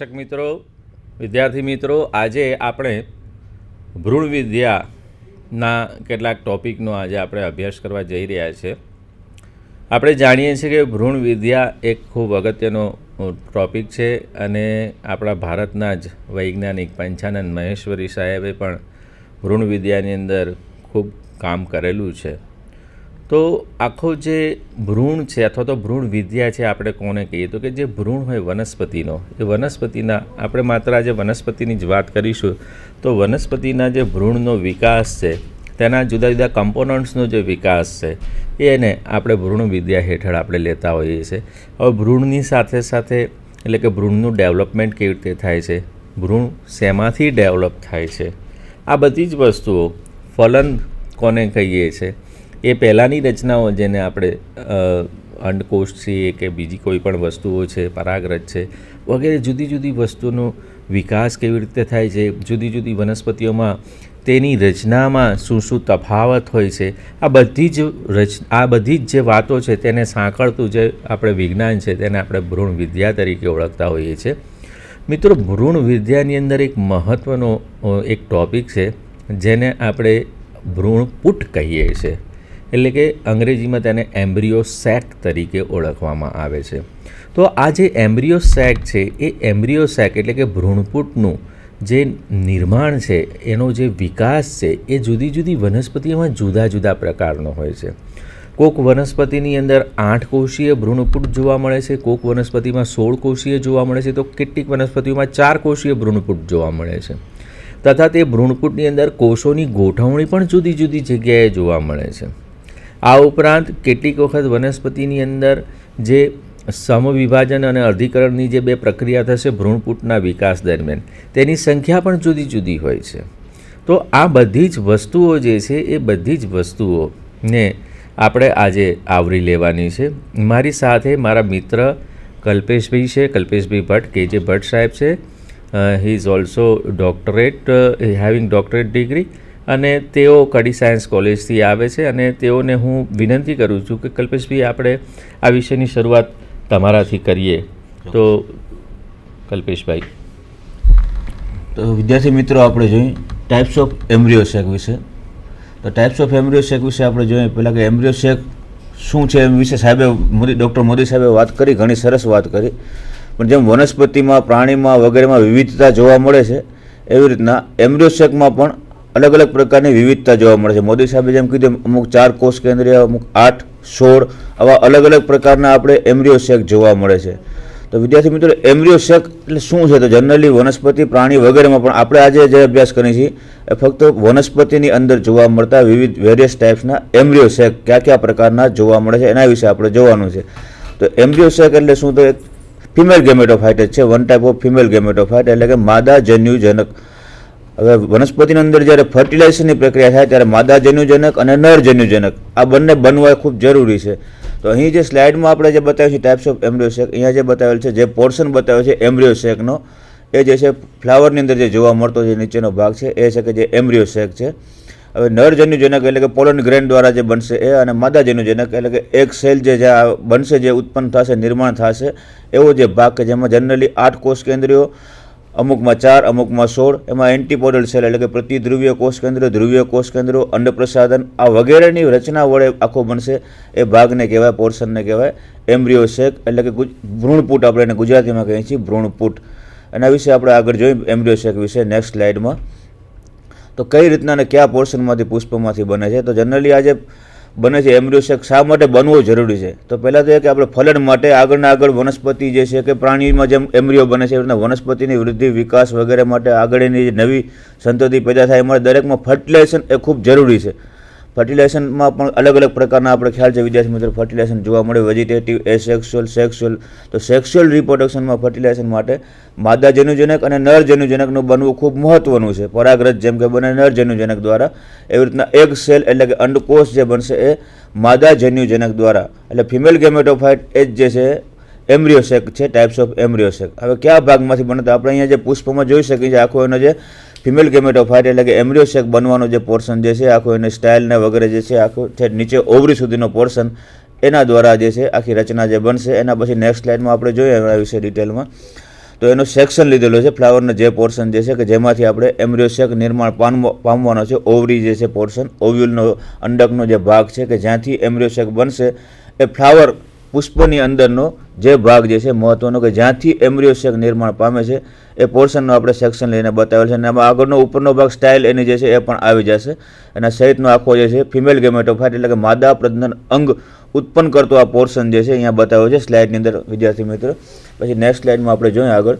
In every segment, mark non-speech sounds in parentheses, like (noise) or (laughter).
દર્શક મિત્રો, વિદ્યાર્થી મિત્રો, આજે આપણે ભ્રૂણ વિદ્યાના કેટલાક ટોપિકનો આજે આપણે અભ્યાસ કરવા જઈ રહ્યા છે. આપણે જાણીએ છીએ કે ભ્રૂણ વિદ્યા એક ખૂબ અગત્યનો ટોપિક છે અને આપણા ભારતના જ વૈજ્ઞાનિક પંચાનંદ મહેશ્વરી સાહેબે પણ ભ્રૂણ વિદ્યાની અંદર ખૂબ કામ કરેલું છે. તો આખો જે ભ્રૂણ છે અથવા તો ભ્રૂણ વિદ્યા છે આપણે કોને કહીએ? તો કે જે ભ્રૂણ હોય વનસ્પતિનો, એ વનસ્પતિના આપણે માત્ર આજે વનસ્પતિની જ વાત કરીશું, તો વનસ્પતિના જે ભ્રૂણનો વિકાસ છે, તેના જુદા જુદા કમ્પોનન્ટ્સનો જે વિકાસ છે એને આપણે ભ્રૂણ વિદ્યા હેઠળ આપણે લેતા હોઈએ છીએ. હવે ભ્રૂણની સાથે સાથે, એટલે કે ભ્રૂણનું ડેવલપમેન્ટ કેવી રીતે થાય છે? ભ્રૂણ શેમાંથી ડેવલપ થાય છે? આ બધી જ વસ્તુઓ ફલન કોને કહીએ છીએ એ પહેલાંની રચનાઓ જેને આપણે અંડકોષ છીએ કે બીજી કોઈ પણ વસ્તુઓ છે, પરાગરજ છે, વગેરે જુદી જુદી વસ્તુનો વિકાસ કેવી રીતે થાય છે, જુદી જુદી વનસ્પતિઓમાં તેની રચનામાં શું શું તફાવત હોય છે, આ બધી જ રચ, આ બધી જ જે વાતો છે તેને સાંકળતું જે આપણે વિજ્ઞાન છે તેને આપણે ભ્રૂણ વિદ્યા તરીકે ઓળખતા હોઈએ છીએ. મિત્રો, ભ્રૂણ વિદ્યાની અંદર એક મહત્ત્વનો એક ટૉપિક છે જેને આપણે ભ્રૂણપુટ કહીએ છીએ. એટલે કે અંગ્રેજીમાં તેને એમ્બ્રિયો સેક તરીકે ઓળખવામાં આવે છે. તો આ જે એમ્બ્રિયો સેક છે, એ એમ્બ્રિયો સેક એટલે કે ભ્રૂણપુટનું જે નિર્માણ છે, એનો જે વિકાસ છે, એ જુદી જુદી વનસ્પતિઓમાં જુદા જુદા પ્રકારનો હોય છે. કોક વનસ્પતિની અંદર આઠ કોષીય ભ્રૂણપુટ જોવા મળે છે, કોક વનસ્પતિમાં સોળ કોષીય જોવા મળે છે, તો કેટલીક વનસ્પતિઓમાં ચાર કોષીય ભ્રૂણપુટ જોવા મળે છે. તથા તે ભ્રૂણપુટની અંદર કોષોની ગોઠવણી પણ જુદી જુદી જગ્યાએ જોવા મળે છે. આ ઉપરાંત કેટલીક વખત વનસ્પતિની અંદર જે સમવિભાજન અને અર્ધિકરણની જે બે પ્રક્રિયા થશે, ભ્રૂણપૂટના વિકાસ દરમિયાન, તેની સંખ્યા પણ જુદી જુદી હોય છે. તો આ બધી જ વસ્તુઓ જે છે, એ બધી જ વસ્તુઓને આપણે આજે આવરી લેવાની છે. મારી સાથે મારા મિત્ર કલ્પેશભાઈ છે, કલ્પેશભાઈ ભટ્ટ કે જે ભટ્ટ સાહેબ છે. He is also doctorate having doctorate degree અને તેઓ કડી સાયન્સ કોલેજથી આવે છે અને તેઓને હું વિનંતી કરું છું કે કલ્પેશભાઈ, આપણે આ વિષયની શરૂઆત તમારાથી કરીએ. તો કલ્પેશભાઈ. તો વિદ્યાર્થી મિત્રો, આપણે જોઈએ ટાઈપ્સ ઓફ એમ્બ્રિયો શેક વિશે. તો ટાઈપ્સ ઓફ એમ્બ્રિયો શેક વિશે આપણે જોઈએ. પહેલાં કે એમ્બ્રિયો શેક શું છે એમ વિશે સાહેબે મોદી, ડૉક્ટર મોદી સાહેબે વાત કરી, ઘણી સરસ વાત કરી. પણ જેમ વનસ્પતિમાં, પ્રાણીમાં વગેરેમાં વિવિધતા જોવા મળે છે, એવી રીતના એમ્બ્રિયો શેકમાં પણ અલગ અલગ પ્રકારની વિવિધતા જોવા મળે છે. મોદી સાહેબે જેમ કીધું અમુક ચાર કોષ કેન્દ્રીય, અમુક આઠ, સોળ, આવા અલગ અલગ પ્રકારના આપણે એમ્બ્રિયો શેક જોવા મળે છે. તો વિદ્યાર્થી મિત્રો, એમ્બ્રિયો શેક એટલે શું છે? તો જનરલી વનસ્પતિ, પ્રાણી વગેરેમાં પણ આપણે આજે જે અભ્યાસ કરીએ છીએ, એ ફક્ત વનસ્પતિની અંદર જોવા મળતા વિવિધ વેરિયસ ટાઈપ્સના એમ્બ્રિયો શેક કયા કયા પ્રકારના જોવા મળે છે, એના વિશે આપણે જોવાનું છે. તો એમ્બ્રિયો શેક એટલે શું? તો એક ફિમેલ ગેમેટોફાઇટ છે. One type of female gametophyte એટલે કે માદા જન્યુજનક હવે વનસ્પતિની અંદર જ્યારે ફર્ટિલાઇઝેશનની પ્રક્રિયા થાય ત્યારે માદા જન્યુજનક અને નર જન્યુજનક આ બંને બનવા ખૂબ જરૂરી છે. તો અહીં જે સ્લાઇડમાં આપણે જે બતાવ્યું છે ટાઈપ્સ ઓફ એમ્બ્રિયો શેક અહીંયા જે બતાવેલ છે, જે પોર્શન બતાવ્યો છે એમ્બ્રિયો શેકનો એ જે છે ફ્લાવરની અંદર જે જોવા મળતો જે નીચેનો ભાગ છે, એ છે કે જે એમ્બ્રિયો શેક છે. હવે નર જન્યુજનક એટલે કે પોલન ગ્રેન દ્વારા જે બનશે એ અને માદા જન્યુજનક એટલે કે એક સેલ જે બનશે જે ઉત્પન્ન થશે, નિર્માણ થશે એવો જે ભાગ કે જેમાં જનરલી આઠ કોષ કેન્દ્રીયો અમુકમાં ચાર અમુકમાં સોળ. એમાં એન્ટીપોડલ સેલ એટલે કે પ્રતિધ્રુવીય કોષ કેન્દ્ર, ધ્રુવીય કોષ કેન્દ્રો અંડપ્રસાદન આ વગેરેની રચના વડે આખો બનશે. એ ભાગને કહેવાય, પોર્શનને કહેવાય, એમ્બ્રિયો શેક એટલે કે ભ્રૂણપુટ આપણે એને ગુજરાતીમાં કહીએ છીએ, ભ્રૂણપુટ. એના વિશે આપણે આગળ જોઈએ એમ્બ્રિયો શેક વિશે નેક્સ્ટ સ્લાઇડમાં તો કઈ રીતના અને કયા પોર્શનમાંથી પુષ્પમાંથી બને છે? તો જનરલી આજે બને છે એમ્બ્રિયો શેક શા માટે બનવો જરૂરી છે? તો પહેલાં તો એ કે આપણે ફલન માટે આગળના આગળ વનસ્પતિ જે છે કે પ્રાણીમાં જેમ એમ્બ્રિયો બને છે, એ રીતના વનસ્પતિની વૃદ્ધિ, વિકાસ વગેરે માટે આગળની જે નવી સંતતિ પેદા થાય એમાં દરેકમાં ફર્ટિલાઇઝેશન એ ખૂબ જરૂરી છે. ફર્ટિલાઇઝેશનમાં પણ અલગ અલગ પ્રકારના આપણે ખ્યાલ છે, વિદ્યાર્થી મિત્રો. ફર્ટિલાઇઝેશન જોવા મળે વેજીટેટિવ એસેક્સ્યુઅલ સેક્સ્યુઅલ તો સેક્સ્યુઅલ રિપ્રોડક્શનમાં ફર્ટિલાઇઝેશન માટે માદા જન્યુજનક અને નર જન્યુજનકનું બનવું ખૂબ મહત્વનું છે. પરાગ્રત જેમ કે બને નર જન્યુજનક દ્વારા એવી રીતના એક સેલ એટલે કે અંડકોષ જે બનશે એ માદા જન્યુજનક દ્વારા. એટલે ફિમેલ ગેમેટોફાઇટ એ જ જે છે એમ્બ્રિયોસેક છે ટાઈપ્સ ઓફ એમ્બ્રિયોસેક હવે કયા ભાગમાંથી બને આપણે અહીંયા જે પુષ્પમાં જોઈ શકીએ છીએ, આખો એનો જે ફિમેલ ગેમેટોફાઇટ એટલે કે એમ્બ્રિયો શેક બનવાનો જે પોર્શન જે છે, આખો એને સ્ટાઇલને વગેરે જે છે, આખો છે, નીચે ઓવરી સુધીનો પોર્શન એના દ્વારા જે છે, આખી રચના જે બનશે. એના પછી નેક્સ્ટ સ્લાઇડમાં આપણે જોઈએ એના વિશે ડિટેલમાં તો એનો સેક્શન લીધેલો છે ફ્લાવરનો જે પોર્શન જે છે, કે જેમાંથી આપણે એમ્બ્રિયો શેક નિર્માણ પામવા, પામવાનો છે, ઓવરી જે છે પોર્શન ઓવ્યુલનો અંડકનો જે ભાગ છે, કે જ્યાંથી એમ્બ્રિયો બનશે, એ ફ્લાવર પુષ્પની અંદરનો જે ભાગ જે છે મહત્વનો કે જ્યાંથી એમ્બ્રિયો શેક નિર્માણ પામે છે, એ પોર્શનનો આપણે સેક્શન લઈને બતાવેલ છે અને એમાં આગળનો ઉપરનો ભાગ સ્ટાઇલ એની જે છે એ પણ આવી જશે. અને સહિતનો આખો જે છે ફિમેલ ગેમેટોફાઇટ એટલે કે માદા પ્રજનન અંગ ઉત્પન્ન કરતો આ પોર્શન જે છે અહીંયા બતાવ્યો છે સ્લાઇડની અંદર, વિદ્યાર્થી મિત્રો. પછી નેક્સ્ટ સ્લાઇડમાં આપણે જોઈએ આગળ.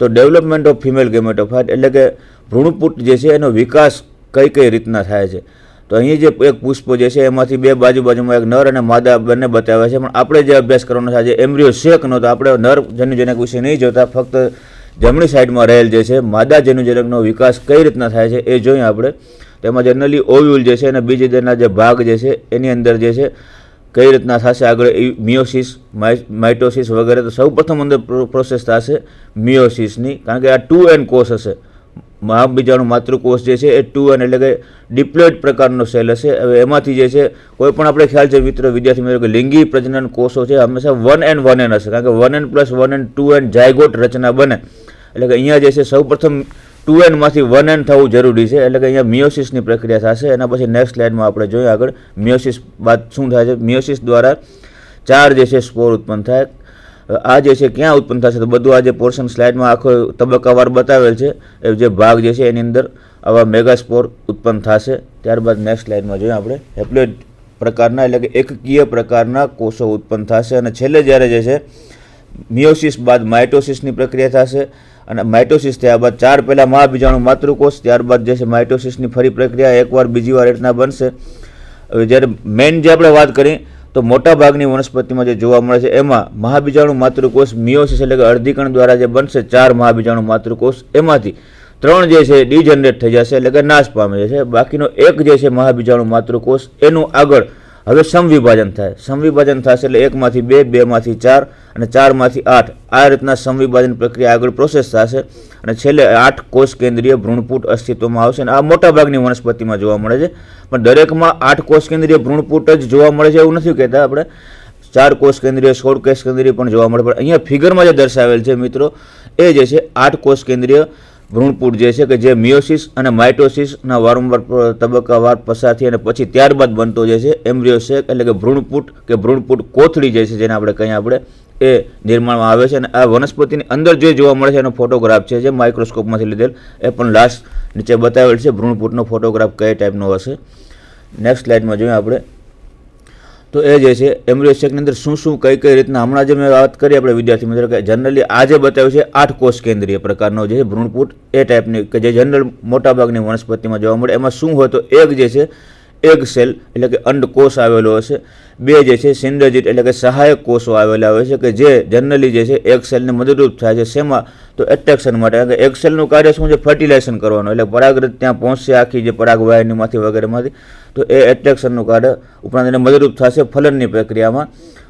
તો ડેવલપમેન્ટ ઓફ ફિમેલ ગેમેટોફાઇટ એટલે કે ભ્રૂણપુટ જે છે એનો વિકાસ કઈ કઈ રીતના થાય છે? તો અહીં જે એક પુષ્પ જે છે, એમાંથી બે બાજુ બાજુમાં એક નર અને માદા બંને બતાવ્યા છે. પણ આપણે જે અભ્યાસ કરવાનો છે, આજે એમ્બ્રિયો શેકનો તો આપણે નર જન્યુજનક વિશે નહીં જોતા, ફક્ત જમણી સાઈડમાં રહેલ જે છે, માદા જન્યુજનકનો વિકાસ કઈ રીતના થાય છે એ જોઈએ આપણે. તેમાં જનરલી ઓવ્યુલ જે છે અને બીજી દરના જે ભાગ જે છે, એની અંદર જે છે, કઈ રીતના થશે આગળ મિયોસિસ માઇટોસિસ વગેરે. તો સૌ પ્રથમ અંદર પ્રોસેસ થશે મિયોસિસની, કારણ કે આ ટુ એન્ડ કોષ હશે. મહાબીજાણુ માતૃકોષ જે છે એ ટુ એન એટલે કે ડિપ્લોઇડ પ્રકારનો સેલ હશે. હવે એમાંથી જે છે કોઈ પણ આપણે ખ્યાલ છે મિત્રો, વિદ્યાર્થી મિત્રો, કે લિંગી પ્રજનન કોષો છે હંમેશા વન એન વન એન હશે, કારણ કે one n plus one n two n zygote રચના બને. એટલે કે અહીંયા જે છે, સૌપ્રથમ ટુ એનમાંથી વન એન થવું જરૂરી છે, એટલે કે અહીંયા મિયોસિસની પ્રક્રિયા થશે. એના પછી નેક્સ્ટ સ્લાઇડમાં આપણે જોઈએ આગળ, મિયોસિસ બાદ શું થાય છે? મિયોસિસ દ્વારા ચાર જે છે, સ્પોર ઉત્પન્ન થાય. આ જે છે, ક્યાં ઉત્પન્ન થશે? તો બધું આ જે પોર્શન સ્લાઇડમાં આખો તબક્કાવાર બતાવેલ છે, એ જે ભાગ જે છે, એની અંદર આવા મેગાસ્પોર ઉત્પન્ન થશે. ત્યારબાદ નેક્સ્ટ સ્લાઇડમાં જોઈએ આપણે. હેપ્લોઇડ પ્રકારના એટલે કે એકકીય પ્રકારના કોષો ઉત્પન્ન થશે અને છેલ્લે જ્યારે જે છે મિયોસિસ બાદ માઇટોસિસની પ્રક્રિયા થશે અને માઇટોસિસ થયા બાદ ચાર પહેલાં મહાબીજાણુ માતૃકોષ, ત્યારબાદ જે છે માઇટોસિસની ફરી પ્રક્રિયા એકવાર બીજી વાર રીતના બનશે. હવે જ્યારે મેઇન જે આપણે વાત કરીએ તો મોટાભાગની વનસ્પતિમાં જે જોવા મળે છે, એમાં મહાબીજાણુ માતૃકોષ મિયોસિસ એટલે કે અર્ધીકણ દ્વારા જે બનશે, ચાર મહાબીજાણુ માતૃકોષ એમાંથી ત્રણ જે છે, ડિજનરેટ થઈ જશે એટલે કે નાશ પામે છે. બાકીનો એક જે છે, મહાબીજાણુ માતૃકોષ, એનું આગળ હવે સમવિભાજન થાય. સમવિભાજન થશે એટલે એકમાંથી બે, બેમાંથી ચાર અને ચારમાંથી આઠ. આ રીતના સમવિભાજન પ્રક્રિયા આગળ પ્રોસેસ થશે અને છેલ્લે આઠ કોષ કેન્દ્રીય ભ્રૂણપૂટ અસ્તિત્વમાં આવશે અને આ મોટાભાગની વનસ્પતિમાં જોવા મળે છે. પણ દરેકમાં આઠ કોષ કેન્દ્રીય ભ્રૂણપૂટ જ જોવા મળે છે એવું નથી કહેતા આપણે. ચાર કોષ કેન્દ્રીય, સોળ કોષ કેન્દ્રીય પણ જોવા મળે પણ અહીંયા ફિગરમાં જે દર્શાવેલ છે મિત્રો, એ જે છે, આઠ કોષ કેન્દ્રીય ભ્રૂણપૂટ જે છે કે જે મિયોસિસ અને માઇટોસિસના વારંવાર તબક્કાવાર પસાર થઈ અને પછી ત્યારબાદ બનતો જે છે એમ્બ્રિયોસેક એટલે કે ભ્રૂણપૂટ કે ભ્રૂણપૂટ કોથળી જે છે જેને આપણે કહીએ આપણે, એ નિર્માણમાં આવે છે અને આ વનસ્પતિની અંદર જે જોવા મળે છે એનો ફોટોગ્રાફ છે જે માઇક્રોસ્કોપમાંથી લીધેલ, એ પણ લાસ્ટ નીચે બતાવેલ છે. ભ્રૂણપૂટનો ફોટોગ્રાફ કઈ ટાઈપનો હશે? નેક્સ્ટ સ્લાઇડમાં જોઈએ આપણે. તો એ જે છે એમ્બ્રિયો શેકની અંદર શું શું, કઈ કઈ રીતના, હમણાં જે મેં વાત કરી આપણે વિદ્યાર્થી મિત્રો કે જનરલી આજે બતાવ્યું છે આઠ કોષ કેન્દ્રીય પ્રકારનો જે છે, ભ્રૂણપૂટ, એ ટાઈપની કે જે જનરલ મોટાભાગની વનસ્પતિમાં જોવા મળે. એમાં શું હોય તો એક જે છે એગ સેલ એટલે કે અંડકોષ આવેલો હશે. બે જે છે સિન્ડરજીટ એટલે કે સહાયક કોષો આવેલા હોય છે, કે જે જનરલી જે છે, એક સેલને મદદરૂપ થાય છે. શેમાં? તો એટ્રેક્શન માટે. એક સેલનું કાર્ય શું છે? ફર્ટિલાઇઝેશન કરવાનું. એટલે પરાગરજ ત્યાં પહોંચશે આખી જે પરાગવાહિનીમાંથી વગેરેમાંથી. તો એ એટ્રેક્શનનું કાર્ડ ઉપરાંત એને મદદરૂપ થશે ફલનની પ્રક્રિયામાં.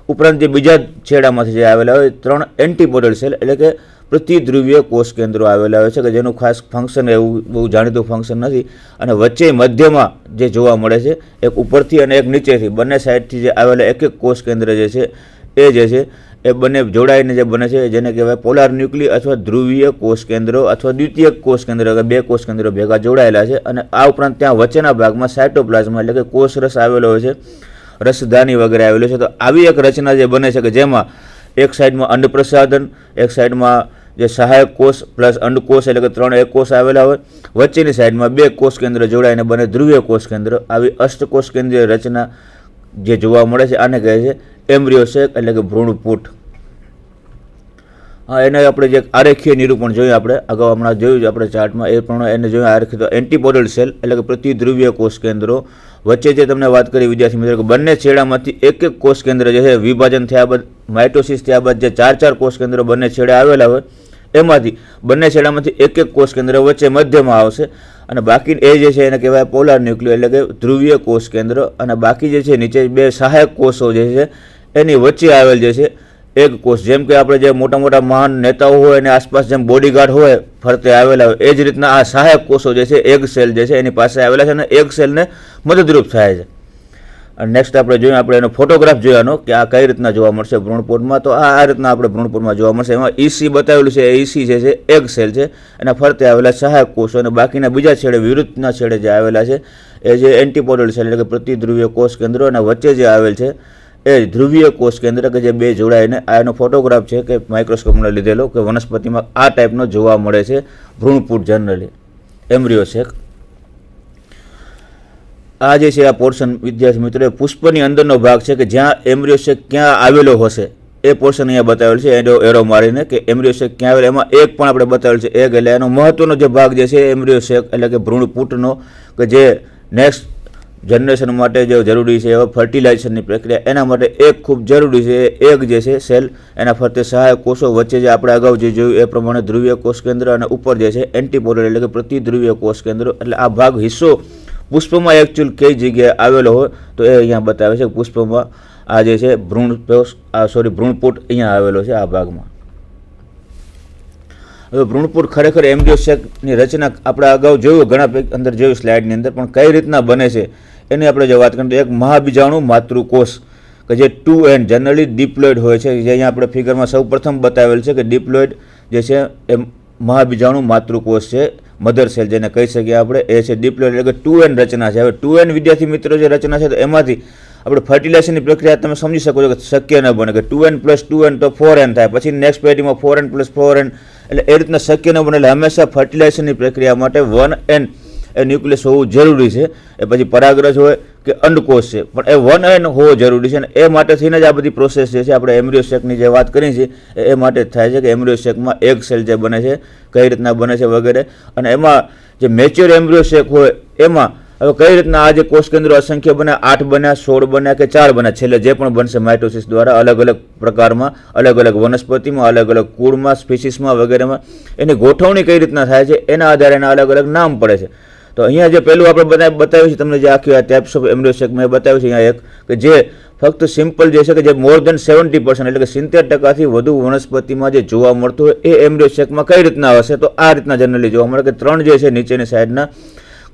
ઉપરાંત જે બીજા છેડામાંથી જે આવેલા હોય, ત્રણ એન્ટીપોડલ સેલ એટલે કે પ્રતિધ્રુવીય કોષ કેન્દ્રો આવેલા હોય છે, કે જેનું ખાસ ફંક્શન એવું બહુ જાણીતું ફંક્શન નથી. અને વચ્ચે મધ્યમાં જે જોવા મળે છે, એક ઉપરથી અને એક નીચેથી, બંને સાઈડથી જે આવેલા એક એક કોષ કેન્દ્ર જે છે, એ જે છે એ બંને જોડાઈને જે બને છે, જેને કહેવાય પોલાર ન્યુક્લી અથવા ધ્રુવીય કોષ કેન્દ્રો અથવા દ્વિતીય કોષ કેન્દ્ર બે કોષ કેન્દ્રો ભેગા જોડાયેલા છે. અને આ ઉપરાંત ત્યાં વચ્ચેના ભાગમાં સાયટોપ્લાઝમા એટલે કે કોષ રસ આવેલો હોય છે, રસધાની વગેરે આવેલો છે. તો આવી એક રચના જે બને છે કે જેમાં એક સાઈડમાં અંડપ્રસાધન, એક સાઈડમાં જે સહાયક કોષ પ્લસ અંડકોષ એટલે કે ત્રણ એક કોષ આવેલા હોય. વચ્ચેની સાઈડમાં બે કોષ કેન્દ્ર જોડાઈને બને ધ્રુવીય કોષ કેન્દ્ર. આવી અષ્ટકોષ કેન્દ્રીય રચના જે જોવા મળે છે, આને કહે છે એમ્બ્રિયોસેક એટલે કે ભ્રૂણપૂટ હા, એને આપણે જે આરેખીય નિરૂપણ જોયું આપણે, અગાઉ હમણાં જોયું છે આપણે ચાર્ટમાં, એ પ્રમાણે એને જોયું આરેખી તો એન્ટીપોડલ સેલ એટલે કે પ્રતિધ્રુવીય કોષ કેન્દ્રો. વચ્ચે જે તમને વાત કરી વિદ્યાર્થી મિત્રો, કે બંને છેડામાંથી એક એક કોષ કેન્દ્ર જે છે, વિભાજન થયા બાદ, માઇટોસિસ થયા બાદ જે ચાર ચાર કોષ કેન્દ્રો બંને છેડે આવેલા હોય એમાંથી બંને છેડામાંથી એક એક કોષ કેન્દ્ર વચ્ચે મધ્યમાં આવશે અને બાકી એ જે છે એને કહેવાય પોલાર ન્યુક્લિયો એટલે કે ધ્રુવીય કોષ કેન્દ્ર. અને બાકી જે છે નીચે બે સહાયક કોષો જે છે એની વચ્ચે આવેલ જે છે એક કોષ. જેમ કે આપણે જે મોટા મોટા મહાન નેતાઓ હોય અને આસપાસ જેમ બોડીગાર્ડ હોય ફરતે આવેલા હોય, એ જ રીતના આ સહાયક કોષો જે છે એગ સેલ જે છે એની પાસે આવેલા છે અને એગ સેલને મદદરૂપ થાય છે. નેક્સ્ટ આપણે જોઈએ, આપણે એનો ફોટોગ્રાફ જોવાનો કે આ કઈ રીતના જોવા મળશે ભ્રૂણપોટમાં તો આ આ રીતના આપણે ભ્રૂણપોટમાં જોવા મળશે. એમાં ઈસી બતાવેલું છે ઈસી જે છે એગ સેલ છે. એના ફરતે આવેલા સહાયક કોષો અને બાકીના બીજા છેડે, વિરુદ્ધના છેડે જે આવેલા છે, એ જે એન્ટીપોડલ સેલ એટલે કે પ્રતિધ્રુવીય કોષ કેન્દ્રો અને વચ્ચે જે આવેલ છે, એ ધ્રુવીય કોષ કેન્દ્ર કે જે બે જોડાઈને આ એનો ફોટોગ્રાફ છે કે માઇક્રોસ્કોપમાં લીધેલો કે વનસ્પતિમાં આ ટાઈપનો જોવા મળે છે ભ્રૂણપૂટ જનરલી એમ્બ્રિયો શેક આ જે છે, આ પોર્શન, વિદ્યાર્થી મિત્રો પુષ્પની અંદરનો ભાગ છે કે જ્યાં એમ્બ્રિયો શેક ક્યાં આવેલો હશે, એ પોર્શન અહીંયા બતાવેલ છે એનો એરો મારીને કે એમ્બ્રિયો શેક ક્યાં આવેલો, એમાં એક પણ આપણે બતાવેલ છે, એક એટલે એનો મહત્વનો જે ભાગ જે છે એમ્બ્રિયો શેક એટલે કે ભ્રૂણપૂટનો, કે જે નેક્સ્ટ જનરેશન માટે જે જરૂરી છે, એવા ફર્ટિલાઇઝેશનની પ્રક્રિયા, એના માટે એક ખૂબ જરૂરી છે, એક જે છે સેલ એના ફરતે સહાયક કોષો વચ્ચે જે આપણે અગાઉ જે જોયું, એ પ્રમાણે ધ્રુવીય કોષ કેન્દ્ર અને ઉપર જે છે એન્ટીપોડલ એટલે કે પ્રતિધ્રુવીય કોષ કેન્દ્ર એટલે આ ભાગ હિસ્સો પુષ્પમાં એકચ્યુઅલ કઈ જગ્યાએ આવેલો હોય તો એ અહીંયા બતાવે છે. પુષ્પમાં આ જે છે, ભ્રૂણ આ સોરી ભ્રૂણપુટ અહીંયા આવેલો છે આ ભાગમાં. હવે ભ્રૂણપુટ ખરેખર એમ્બ્રિયોસેકની રચના આપણે અગાઉ જોયું, ઘણા અંદર જોયું સ્લાઇડની અંદર, પણ કઈ રીતના બને છે એની આપણે જો વાત કરીએ તો એક મહાબીજાણુ માતૃકોષ કે જે ટુ એન્ડ જનરલી ડિપ્લોઇડ હોય છે. જે અહીંયા આપણે ફિગરમાં સૌ પ્રથમ બતાવેલ છે કે ડિપ્લોઇડ જે છે, એ મહાબીજાણુ માતૃકોષ છે. મધર સેલ જેને કહી શકીએ આપણે, એ છે ડિપ્લોઇડ એટલે કે ટુ એન રચના છે. હવે ટુ એન વિદ્યાર્થી મિત્રો જે રચના છે, તો એમાંથી આપણે ફર્ટિલાઇઝેશનની પ્રક્રિયા તમે સમજી શકો છો કે શક્ય ન બને કે two n plus two n તો ફોર એન થાય. પછી નેક્સ્ટ પેઢીમાં four n plus four n એટલે એ રીતના શક્ય ન બને એટલે હંમેશા ફર્ટિલાઇઝેશનની પ્રક્રિયા માટે વન એન એ ન્યુક્લિયસ હોવું જરૂરી છે. એ પછી પરાગરજ હોય કે અંડકોષ છે. પણ એ વન એન હોવો જરૂરી છે અને એ માટે થઈને જ આ બધી પ્રોસેસ જે છે, આપણે એમ્બ્રિયો જે વાત કરી છે, એ માટે જ થાય છે કે એમ્બ્રિયો એક સેલ જે બને છે, કઈ રીતના બને છે વગેરે. અને એમાં જે મેચ્યોર એમ્બ્રિયો શેક હોય, એમાં હવે કઈ રીતના આ જે કોષ કેન્દ્રો અસંખ્ય બન્યા? આઠ બન્યા, સોળ બન્યા કે ચાર બન્યા? છેલ્લે જે પણ બનશે માઇટોસિસ દ્વારા અલગ અલગ પ્રકારમાં, અલગ અલગ વનસ્પતિમાં, અલગ અલગ કુળમાં, સ્પીસીસમાં વગેરેમાં, એની ગોઠવણી કઈ રીતના થાય છે, એના આધારે એના અલગ અલગ નામ પડે છે. તો અહીંયા જે પહેલું આપણે બધા બતાવ્યું છે, તમને જે આખી આ ટેપ્સ ઓફ એમ્બ્રિયોસેક મેં બતાવ્યું છે અહીંયા એક, કે જે ફક્ત સિમ્પલ જે છે કે જે મોર દેન સેવન્ટી પર્સન્ટ એટલે કે સિત્તેર ટકાથી વધુ વનસ્પતિમાં જે જોવા મળતું હોય એ એમ્બ્રિયોસેકમાં કઈ રીતના હશે? તો આ રીતના જનરલી જોવા મળે કે ત્રણ જે છે નીચેની સાઈડના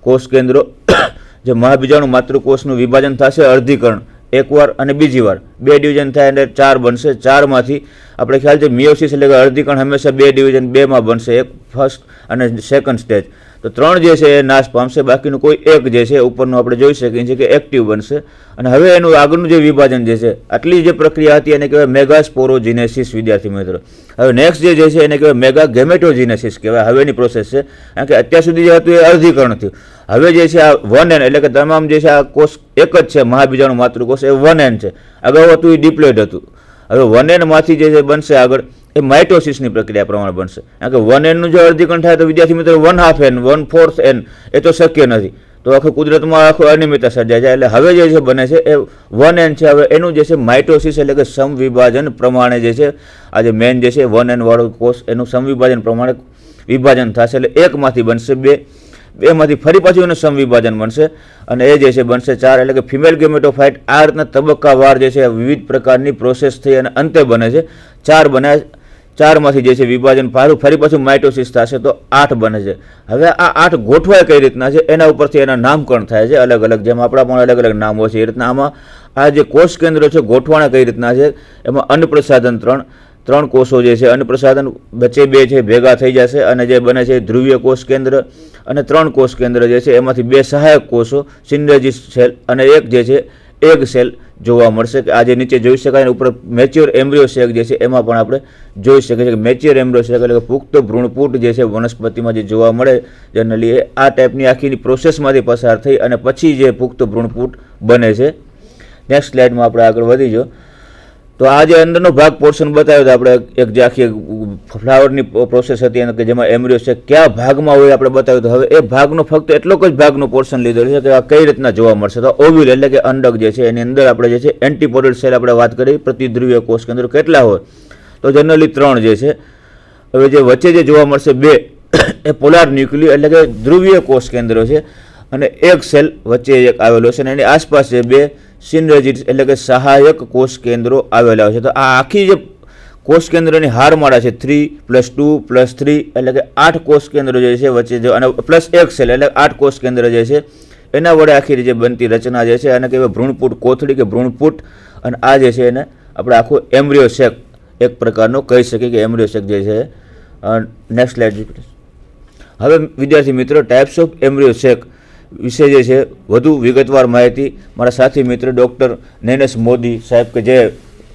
કોષ કેન્દ્રો, (coughs) જે મહાબીજાણુ માતૃકોષનું વિભાજન થશે અર્ધીકરણ, એકવાર અને બીજી વાર. બે ડિવિઝન થાય એટલે ચાર બનશે. ચારમાંથી આપણે ખ્યાલ છે મિયોસિસ એટલે કે અર્ધીકરણ હંમેશા બે ડિવિઝન બેમાં બનશે. એક ફર્સ્ટ અને સેકન્ડ સ્ટેજ. તો ત્રણ જે છે એ નાશ પામશે. બાકીનું કોઈ એક જે છે ઉપરનું આપણે જોઈ શકીએ છીએ કે એક્ટિવ બનશે. અને હવે એનું આગળનું જે વિભાજન જે છે, આટલી જે પ્રક્રિયા હતી એને કહેવાય મેગાસ્પોરોજીનેસિસ, વિદ્યાર્થી મિત્રો. હવે નેક્સ્ટ જે છે એને કહેવાય મેગા ગેમેટોજીનેસિસ કહેવાય હવેની પ્રોસેસ છે. કારણ કે અત્યાર સુધી જે હતું એ અર્ધીકરણ થયું. હવે જે છે આ વન એન એટલે કે તમામ જે છે આ કોષ એક જ છે. મહાબીજાણુ માતૃકોષ એ વન એન છે. અગાઉ હતું, એ ડિપ્લોઇડ હતું. હવે વન એનમાંથી જે છે, બનશે આગળ, એ માઇટોસિસની પ્રક્રિયા પ્રમાણે બનશે. કારણ કે વન એનનું જો અર્ધીકરણ થાય તો વિદ્યાર્થી મિત્રો one half n one fourth n એ તો શક્ય નથી. તો આખું કુદરતમાં આખું અનિયમિતતા સર્જાય છે એટલે હવે જે છે, બને છે, એ વન એન છે. હવે એનું જે છે માઇટોસિસ એટલે કે સમવિભાજન પ્રમાણે જે છે, આ જે મેન જે છે વન એન વાળો કોષ, એનું સમવિભાજન પ્રમાણે વિભાજન થશે. એટલે એકમાંથી બનશે બે. બેમાંથી ફરી પાછું એનું સમવિભાજન બનશે. અને એ જે છે બનશે ચાર, એટલે કે ફિમેલ ગેમેટોફાઇટ આ રીતના તબક્કાવાર જે છે વિવિધ પ્રકારની પ્રોસેસ થઈ અને અંતે બને છે. ચાર બને, ચારમાંથી જે છે વિભાજન પાછું ફરી પાછું માઇટોસિસ થશે તો આઠ બને છે. હવે આ આઠ ગોઠવાય કઈ રીતના છે? એના ઉપરથી એના નામકરણ થાય છે અલગ અલગ, જેમ આપણા પણ અલગ અલગ નામો છે. એ રીતના આમાં આ જે કોષ કેન્દ્રો છે ગોઠવાણા કઈ રીતના છે? એમાં અન્નપ્રસાધન ત્રણ ત્રણ કોષો જે છે અન્નપ્રસાદન વચ્ચે બે છે, ભેગા થઈ જશે અને જે બને છે ધ્રુવીય કોષ કેન્દ્ર અને ત્રણ કોષ કેન્દ્ર જે છે, એમાંથી બે સહાયક કોષો સિન્ડેજીસ સેલ અને એક જે છે, એગ સેલ જોવા મળશે કે આજે નીચે જોઈ શકાય ઉપર મેચ્યોર એમ્બ્રિયો શેક જે છે, એમાં પણ આપણે જોઈ શકીએ છીએ કે મેચ્યોર એમ્બ્રિયો શેક એટલે કે પુખ્ત ભ્રૂણપૂટ જે છે, વનસ્પતિમાં જે જોવા મળે જનરલી એ આ ટાઈપની આખીની પ્રોસેસમાંથી પસાર થઈ અને પછી જે પુખ્ત ભ્રૂણપૂટ બને છે. નેક્સ્ટ સ્લાઇડમાં આપણે આગળ વધીજો તો આ જે અંદરનો ભાગ પોર્શન બતાવ્યો હતો આપણે એક જે આખી ફ્લાવરની પ્રોસેસ હતી અને કે જેમાં એમ્બ્રિયો છે, કયા ભાગમાં હોય આપણે બતાવ્યું હતું. હવે એ ભાગનો ફક્ત એટલો જ ભાગનો પોર્શન લીધો છે કે આ કઈ રીતના જોવા મળશે. તો ઓવ્યુલ એટલે કે અંડક જે છે, એની અંદર આપણે જે છે એન્ટીપોડલ સેલ આપણે વાત કરી પ્રતિધ્રુવીય કોષ કેન્દ્ર કેટલા હોય. તો જનરલી ત્રણ જે છે. હવે જે વચ્ચે જે જોવા મળશે બે, એ પોલાર ન્યુક્લિયો એટલે કે ધ્રુવીય કોષ કેન્દ્રો છે અને એક સેલ વચ્ચે એક આવેલો છે અને એની આસપાસ જે બે સિનરેજિટ એટલે કે સહાયક કોષ કેન્દ્રો આવેલા છે. તો આ આખી જે કોષ કેન્દ્રની હારમાળા છે three plus two plus three એટલે કે આઠ કોષ કેન્દ્રો જે છે વચ્ચે જે અને પ્લસ એક સેલ એટલે આઠ કોષ કેન્દ્ર જે છે, એના વડે આખી જે બનતી રચના જે છે એને કહેવાય ભ્રૂણપૂટ કોથળી કે ભ્રૂણપૂટ. અને આ જે છે એને આપણે આખું એમ્બ્રિયો શેક એક પ્રકારનો કહી શકીએ કે એમ્બ્રિયો શેક જે છે નેક્સ્ટ સ્લાઇડ હવે વિદ્યાર્થી મિત્રો ટાઈપ્સ ઓફ એમ્બ્રિયો શેક વિશે જે છે, વધુ વિગતવાર માહિતી મારા સાથી મિત્ર ડૉક્ટર નૈનેશ મોદી સાહેબ કે જે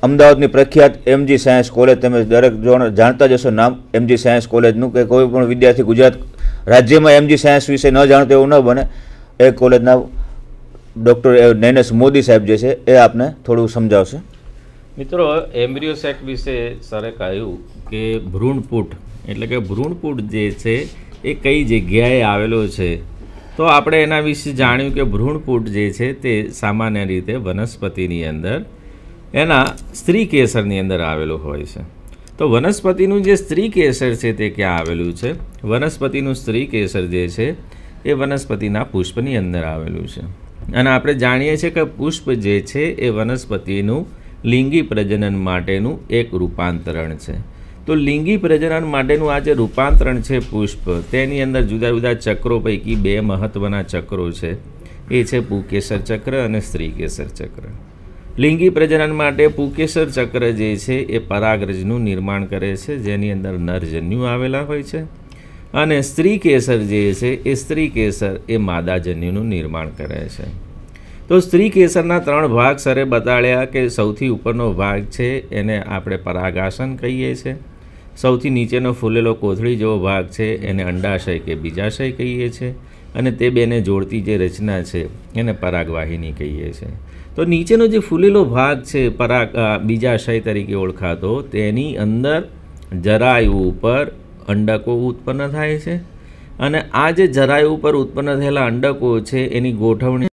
અમદાવાદની પ્રખ્યાત એમજી સાયન્સ કોલેજ તમે દરેક જોણ જાણતા જ હશો નામ એમજી સાયન્સ કોલેજનું કે કોઈ પણ વિદ્યાર્થી ગુજરાત રાજ્યમાં એમજી સાયન્સ વિશે ન જાણતો એવું ન બને, એ કોલેજના ડૉક્ટર નૈનેશ મોદી સાહેબ જે છે, એ આપને થોડું સમજાવશે. મિત્રો એમ્બ્રિયોસેક વિશે સરે કહ્યું કે ભ્રૂણપૂટ એટલે કે ભ્રૂણપૂટ જે છે, એ કઈ જગ્યાએ આવેલો છે? તો આપણે એના વિશે જાણ્યું કે ભ્રૂણપૂટ જે છે તે સામાન્ય રીતે વનસ્પતિની અંદર એના સ્ત્રી કેસરની અંદર આવેલું હોય છે. તો વનસ્પતિનું જે સ્ત્રી કેસર છે તે ક્યાં આવેલું છે? વનસ્પતિનું સ્ત્રી કેસર જે છે એ વનસ્પતિના પુષ્પની અંદર આવેલું છે. અને આપણે જાણીએ છીએ કે પુષ્પ જે છે એ વનસ્પતિનું લિંગી પ્રજનન માટેનું એક રૂપાંતરણ છે. તો લિંગી પ્રજનન માટેનું આ જે રૂપાંતરણ છે પુષ્પ, તેની અંદર જુદા જુદા ચક્રો પૈકી બે મહત્ત્વના ચક્રો છે. એ છે પુકેસર ચક્ર અને સ્ત્રીકેસર ચક્ર. લિંગી પ્રજનન માટે પુકેસર ચક્ર જે છે એ પરાગરજનું નિર્માણ કરે છે, જેની અંદર નરજન્યુ આવેલા હોય છે. અને સ્ત્રી કેસર જે છે એ સ્ત્રી કેસર એ માદાજન્યુનું નિર્માણ કરે છે. તો સ્ત્રી કેસરના ત્રણ ભાગ સરે બતાડ્યા કે સૌથી ઉપરનો ભાગ છે, એને આપણે પરાગાસન કહીએ છીએ. સૌથી નીચેનો ફૂલેલો કોથળી જેવો ભાગ છે, એને અંડાશય કે બીજાશય કહીએ છીએ અને તે બેને જોડતી જે રચના છે, એને પરાગવાહિની કહીએ છીએ તો નીચેનો જે ફૂલેલો ભાગ છે, પરાગ બીજાશય તરીકે ઓળખાતો, તેની અંદર જરાયુ ઉપર અંડકો ઉત્પન્ન થાય છે અને આ જે જરાયુ ઉપર ઉત્પન્ન થયેલા અંડકો છે, એની ગોઠવણી